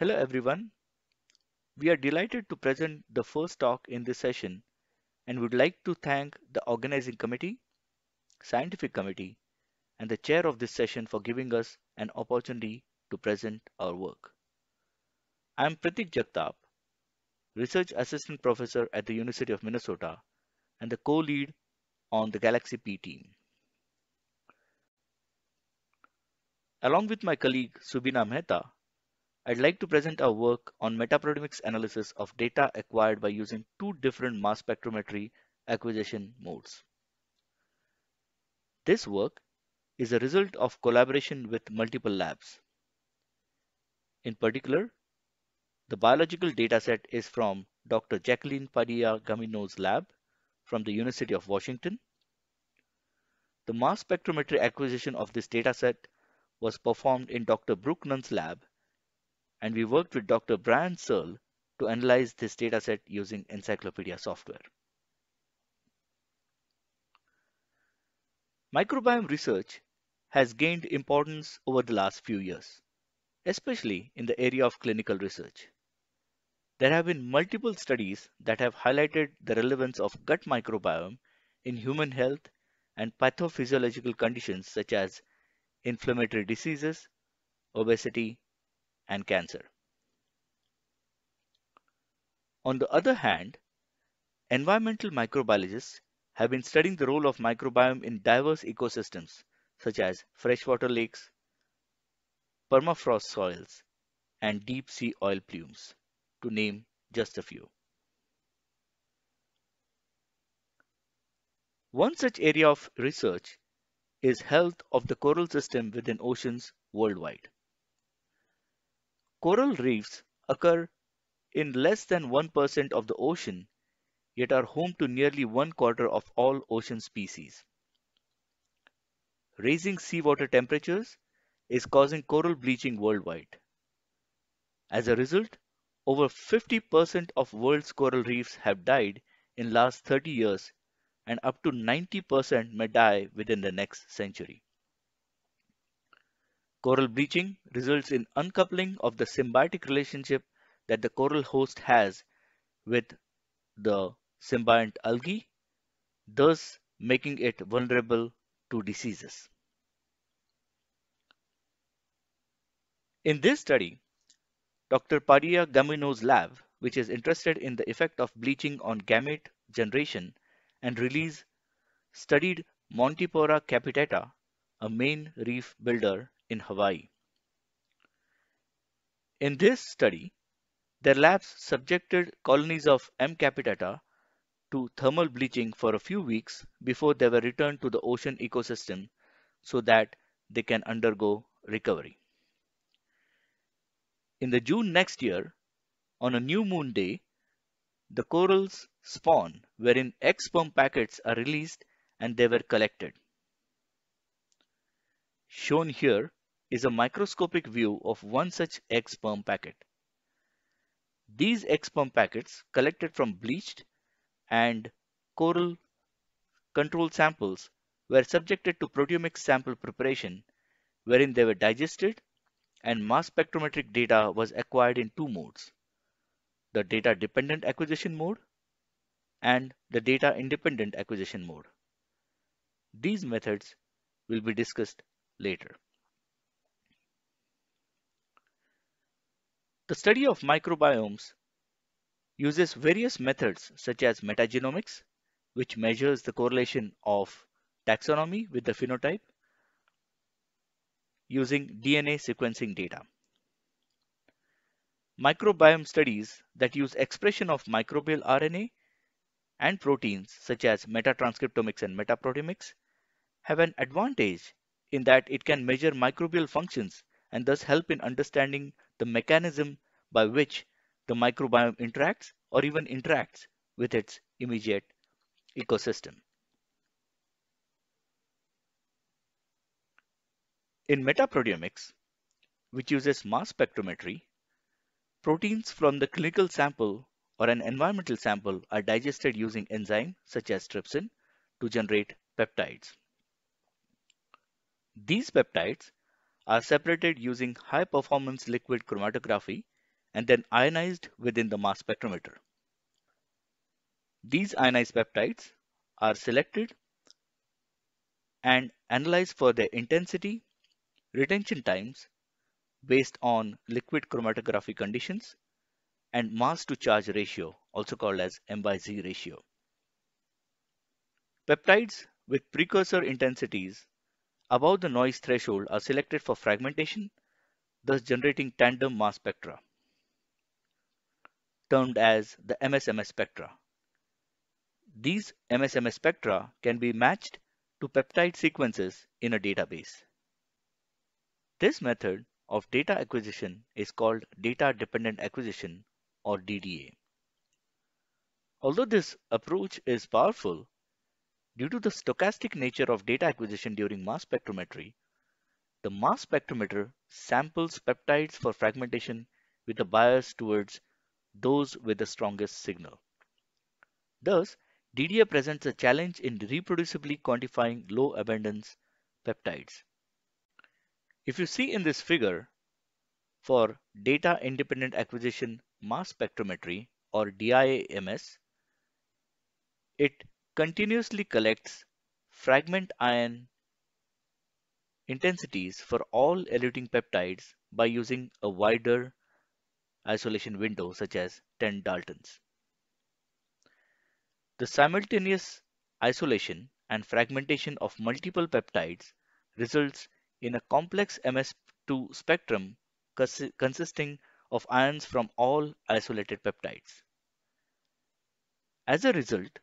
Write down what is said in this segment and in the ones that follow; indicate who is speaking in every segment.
Speaker 1: Hello everyone. We are delighted to present the first talk in this session and would like to thank the organizing committee, scientific committee, and the chair of this session for giving us an opportunity to present our work. I am Pratik Jagtap, Research Assistant Professor at the University of Minnesota and the co-lead on the Galaxy P team. Along with my colleague Subina Mehta, I'd like to present our work on metaproteomics analysis of data acquired by using two different mass spectrometry acquisition modes. This work is a result of collaboration with multiple labs. In particular, the biological dataset is from Dr. Jacqueline Padilla Gamino's lab from the University of Washington. The mass spectrometry acquisition of this dataset was performed in Dr. Brooke Nunn's lab, and we worked with Dr. Brian Searle to analyze this dataset using encyclopedia software. Microbiome research has gained importance over the last few years, especially in the area of clinical research. There have been multiple studies that have highlighted the relevance of gut microbiome in human health and pathophysiological conditions such as inflammatory diseases, obesity, and cancer. On the other hand, environmental microbiologists have been studying the role of microbiome in diverse ecosystems such as freshwater lakes, permafrost soils, and deep sea oil plumes, to name just a few. One such area of research is health of the coral system within oceans worldwide. Coral reefs occur in less than 1% of the ocean, yet are home to nearly one quarter of all ocean species. Raising seawater temperatures is causing coral bleaching worldwide. As a result, over 50% of world's coral reefs have died in last 30 years and up to 90% may die within the next century. Coral bleaching results in uncoupling of the symbiotic relationship that the coral host has with the symbiont algae, thus making it vulnerable to diseases. In this study, Dr. Padilla Gamino's lab, which is interested in the effect of bleaching on gamete generation and release studied Montipora capitata, a main reef builder in Hawaii. In this study, their labs subjected colonies of M. capitata to thermal bleaching for a few weeks before they were returned to the ocean ecosystem so that they can undergo recovery. In the June next year, on a new moon day, the corals spawn wherein egg sperm packets are released and they were collected. Shown here is a microscopic view of one such egg sperm packet. These egg sperm packets collected from bleached and coral control samples were subjected to proteomic sample preparation wherein they were digested and mass spectrometric data was acquired in two modes the data dependent acquisition mode and the data independent acquisition mode. These methods will be discussed later. The study of microbiomes uses various methods such as metagenomics, which measures the correlation of taxonomy with the phenotype using DNA sequencing data. Microbiome studies that use expression of microbial RNA and proteins such as metatranscriptomics and metaproteomics have an advantage in that it can measure microbial functions and thus help in understanding the mechanism by which the microbiome interacts or even interacts with its immediate ecosystem. In metaproteomics, which uses mass spectrometry, Proteins from the clinical sample or an environmental sample are digested using enzymes such as trypsin to generate peptides. These peptides are separated using high performance liquid chromatography and then ionized within the mass spectrometer. These ionized peptides are selected and analyzed for their intensity, retention times based on liquid chromatography conditions and mass to charge ratio, also called as M by Z ratio. Peptides with precursor intensities above the noise threshold are selected for fragmentation, thus generating tandem mass spectra, termed as the MSMS spectra. These MSMS spectra can be matched to peptide sequences in a database. This method of data acquisition is called data dependent acquisition or DDA. Although this approach is powerful, due to the stochastic nature of data acquisition during mass spectrometry, the mass spectrometer samples peptides for fragmentation with a bias towards those with the strongest signal. Thus, DDA presents a challenge in reproducibly quantifying low abundance peptides. If you see in this figure, for data independent acquisition mass spectrometry or DIA-MS, it continuously collects fragment ion intensities for all eluting peptides by using a wider isolation window such as 10 Daltons. The simultaneous isolation and fragmentation of multiple peptides results in a complex MS2 spectrum consisting of ions from all isolated peptides. As a result,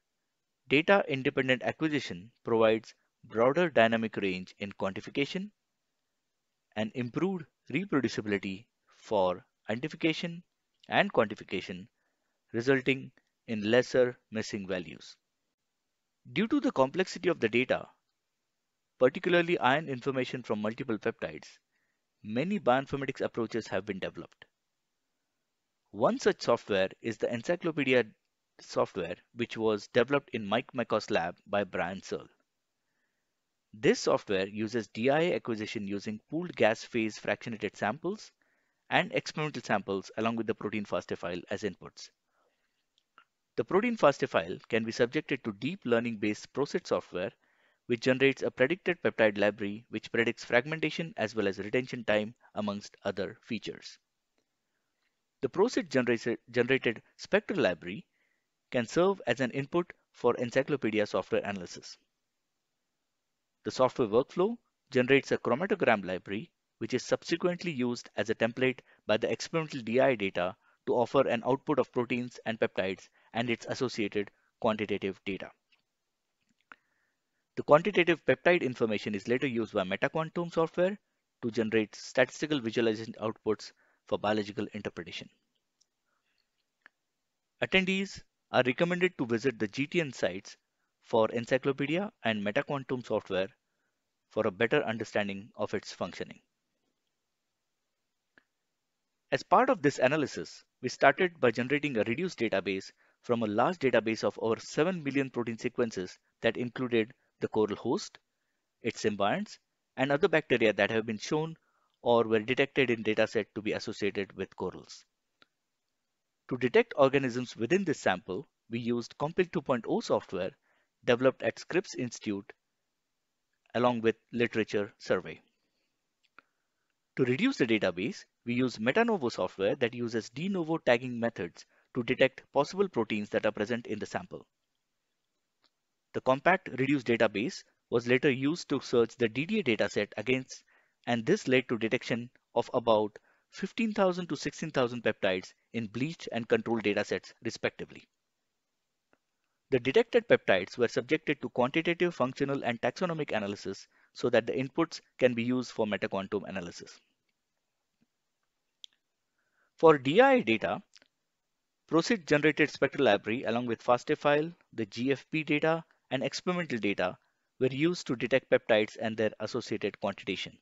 Speaker 1: data-independent acquisition provides broader dynamic range in quantification and improved reproducibility for identification and quantification, resulting in lesser missing values. Due to the complexity of the data, particularly ion information from multiple peptides, many bioinformatics approaches have been developed. One such software is the Encyclopedia software, which was developed in Mike MacCoss lab by Brian Searle. This software uses DIA acquisition using pooled gas phase fractionated samples and experimental samples along with the protein FASTA file as inputs. The protein FASTA file can be subjected to deep learning based ProSit software, which generates a predicted peptide library which predicts fragmentation as well as retention time amongst other features. The ProSit generated spectral library can serve as an input for encyclopedia software analysis. The software workflow generates a chromatogram library which is subsequently used as a template by the experimental DI data to offer an output of proteins and peptides and its associated quantitative data. The quantitative peptide information is later used by MetaQuantome software to generate statistical visualization outputs for biological interpretation. Attendees are recommended to visit the GTN sites for Encyclopedia and MetaQuantome software for a better understanding of its functioning. As part of this analysis, we started by generating a reduced database from a large database of over 7 million protein sequences that included the coral host, its symbionts, and other bacteria that have been shown or were detected in dataset to be associated with corals. To detect organisms within this sample, we used Compil 2.0 software developed at Scripps Institute along with literature survey. To reduce the database, we use Metanovo software that uses de novo tagging methods to detect possible proteins that are present in the sample. The compact reduced database was later used to search the DDA dataset against and this led to detection of about 15,000 to 16,000 peptides in bleached and controlled datasets respectively. The detected peptides were subjected to quantitative, functional, and taxonomic analysis so that the inputs can be used for metaquantome analysis. For DI data, ProSit generated spectral library along with FASTA file, the GPF data, and experimental data were used to detect peptides and their associated quantitation.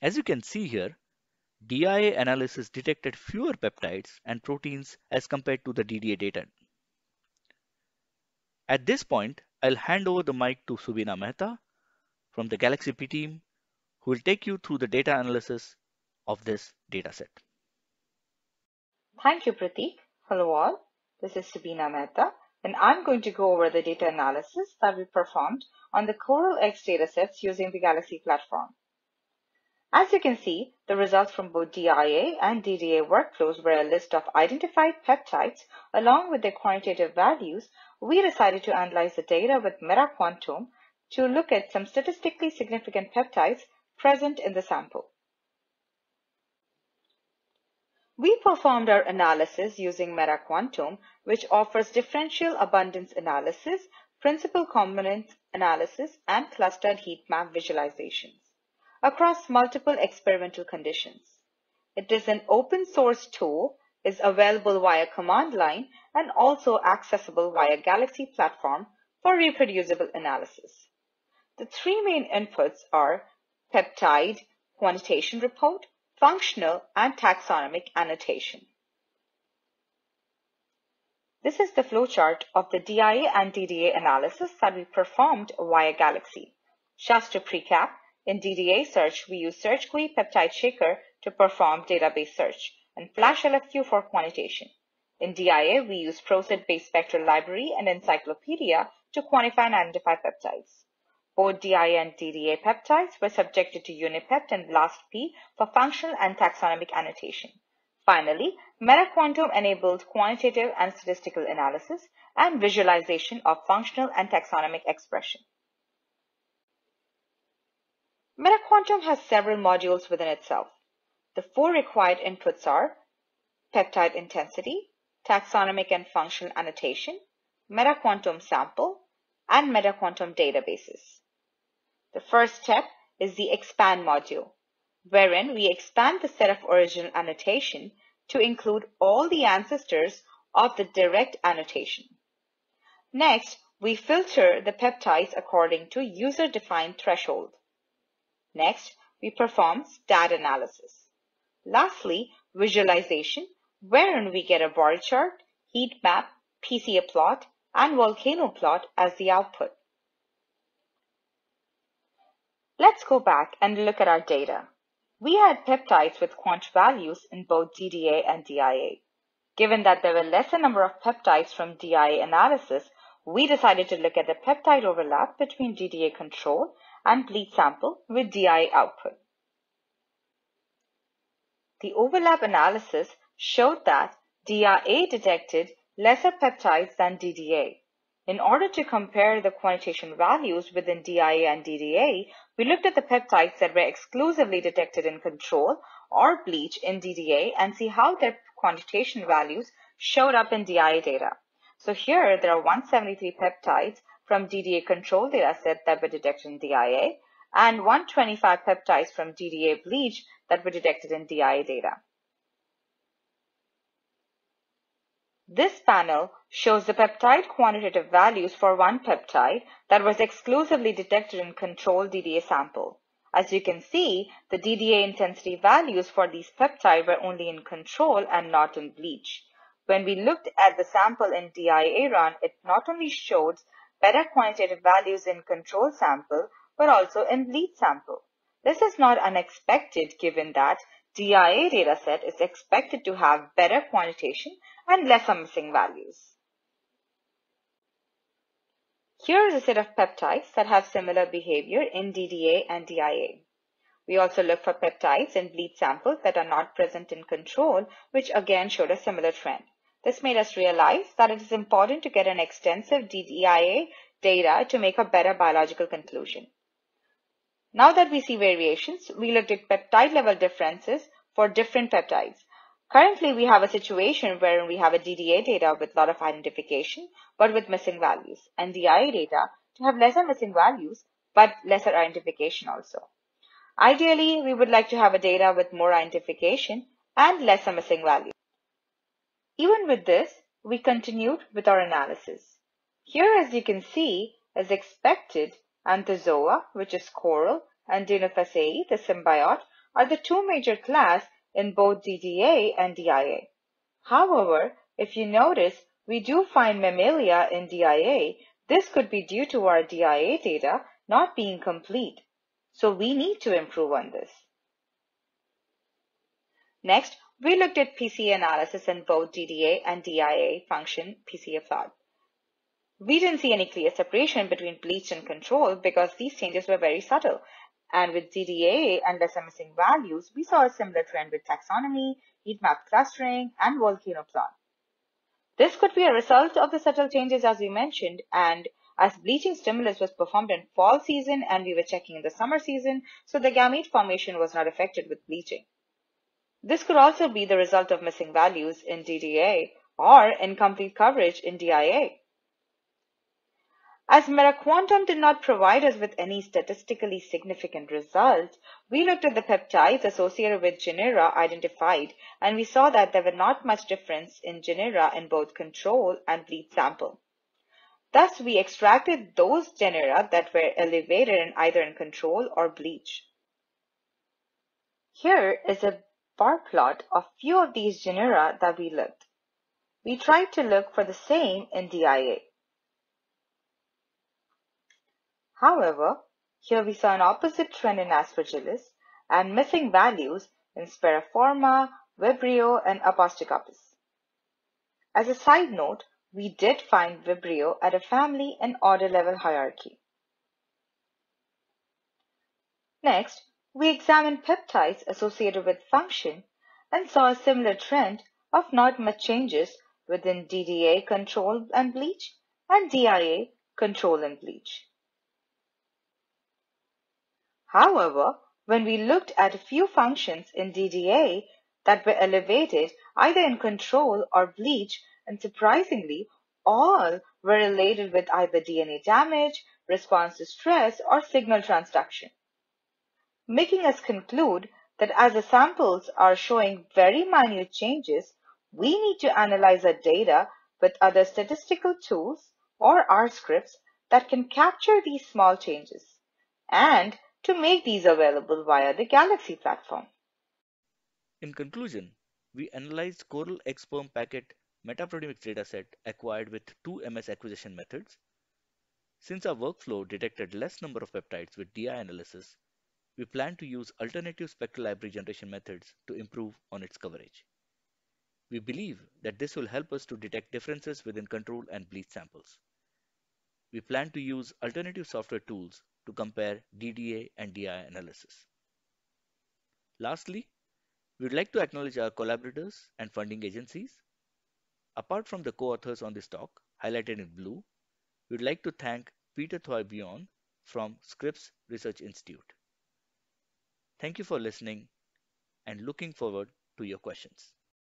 Speaker 1: As you can see here, DIA analysis detected fewer peptides and proteins as compared to the DDA data. At this point, I'll hand over the mic to Subina Mehta from the Galaxy P team, who will take you through the data analysis of this dataset.
Speaker 2: Thank you, Pratik. Hello all. This is Subina Mehta, and I'm going to go over the data analysis that we performed on the CORAL-X datasets using the Galaxy platform. As you can see, the results from both DIA and DDA workflows were a list of identified peptides along with their quantitative values. We decided to analyze the data with MetaQuantome to look at some statistically significant peptides present in the sample. We performed our analysis using MetaQuantome, which offers differential abundance analysis, principal component analysis, and clustered heat map visualizations across multiple experimental conditions. It is an open source tool, is available via command line, and also accessible via Galaxy platform for reproducible analysis. The three main inputs are peptide quantitation report, functional and taxonomic annotation. This is the flowchart of the DIA and DDA analysis that we performed via Galaxy. Just to recap, in DDA search, we use SearchGUI Peptide Shaker to perform database search and Flash LFQ for quantitation. In DIA, we use ProSit-based spectral library and encyclopedia to quantify and identify peptides. Both DIA and DDA peptides were subjected to UniPept and BLASTP for functional and taxonomic annotation. Finally, MetaQuantome enabled quantitative and statistical analysis and visualization of functional and taxonomic expression. MetaQuantome has several modules within itself. The four required inputs are peptide intensity, taxonomic and functional annotation, metaquantome sample, and metaquantome databases. The first step is the expand module, wherein we expand the set of original annotation to include all the ancestors of the direct annotation. Next, we filter the peptides according to user-defined threshold. Next, we perform stat analysis. Lastly, visualization, wherein we get a bar chart, heat map, PCA plot, and volcano plot as the output. Let's go back and look at our data. We had peptides with quant values in both DDA and DIA. Given that there were lesser number of peptides from DIA analysis, we decided to look at the peptide overlap between DDA control and bleach sample with DIA output. The overlap analysis showed that DIA detected lesser peptides than DDA. In order to compare the quantitation values within DIA and DDA, we looked at the peptides that were exclusively detected in control or bleach in DDA and see how their quantitation values showed up in DIA data. So here there are 173 peptides from DDA control dataset that were detected in DIA and 125 peptides from DDA bleach that were detected in DIA data. This panel shows the peptide quantitative values for one peptide that was exclusively detected in control DDA sample. As you can see, the DDA intensity values for these peptides were only in control and not in bleach. When we looked at the sample in DIA run, it not only showed better quantitative values in control sample, but also in bleach sample. This is not unexpected given that DIA dataset is expected to have better quantitation and lesser missing values. Here is a set of peptides that have similar behavior in DDA and DIA. We also look for peptides in bleed samples that are not present in control, which again showed a similar trend. This made us realize that it is important to get an extensive DDIA data to make a better biological conclusion. Now that we see variations, we looked at peptide level differences for different peptides. Currently, we have a situation where we have a DDA data with a lot of identification, but with missing values, and DIA data to have lesser missing values, but lesser identification also. Ideally, we would like to have a data with more identification and lesser missing values. Even with this, we continued with our analysis. Here, as you can see, as expected, Anthozoa, which is coral, and Dinophyceae, the symbiote, are the two major class in both DDA and DIA. However, if you notice, we do find Mammalia in DIA. This could be due to our DIA data not being complete. So we need to improve on this. Next, we looked at PCA analysis in both DDA and DIA function PCA plot. We didn't see any clear separation between bleached and control because these changes were very subtle. And with DDA and lesser missing values, we saw a similar trend with taxonomy, heat map clustering, and volcano plot. This could be a result of the subtle changes as we mentioned, and as bleaching stimulus was performed in fall season and we were checking in the summer season, so the gamete formation was not affected with bleaching. This could also be the result of missing values in DDA or incomplete coverage in DIA. As MetaQuantome did not provide us with any statistically significant results, we looked at the peptides associated with genera identified and we saw that there were not much difference in genera in both control and bleed sample. Thus, we extracted those genera that were elevated in either in control or bleach. Here is a bar plot of few of these genera that we looked. We tried to look for the same in DIA. However, here we saw an opposite trend in Aspergillus and missing values in Sphaeroforma, Vibrio, and Apostecopsis. As a side note, we did find Vibrio at a family and order level hierarchy. Next, we examined peptides associated with function and saw a similar trend of not much changes within DDA control and bleach and DIA control and bleach. However, when we looked at a few functions in DDA that were elevated either in control or bleach, and surprisingly, all were related with either DNA damage, response to stress, or signal transduction, making us conclude that as the samples are showing very minute changes, we need to analyze our data with other statistical tools or R scripts that can capture these small changes and to make these available via the Galaxy platform.
Speaker 1: In conclusion, we analyzed Coral XPerm packet metaproteomics dataset acquired with two MS acquisition methods. Since our workflow detected less number of peptides with DI analysis, we plan to use alternative spectral library generation methods to improve on its coverage. We believe that this will help us to detect differences within control and bleach samples. We plan to use alternative software tools to compare DDA and DI analysis. Lastly, we would like to acknowledge our collaborators and funding agencies. Apart from the co-authors on this talk, highlighted in blue, we would like to thank Peter Thuy from Scripps Research Institute. Thank you for listening and looking forward to your questions.